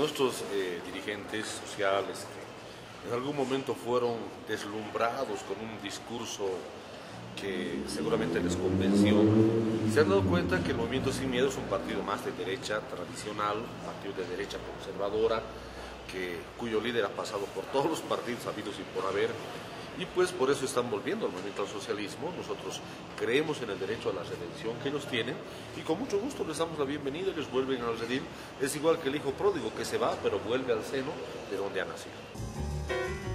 Nuestros eh, dirigentes sociales en algún momento fueron deslumbrados con un discurso que seguramente les convenció, se han dado cuenta que el Movimiento Sin Miedo es un partido más de derecha tradicional, un partido de derecha conservadora, que, cuyo líder ha pasado por todos los partidos habidos y por haber, y pues por eso están volviendo al movimiento al socialismo. Nosotros creemos en el derecho a la redención que ellos tienen y con mucho gusto les damos la bienvenida y les vuelven al redil. Es igual que el hijo pródigo que se va, pero vuelve al seno de donde ha nacido.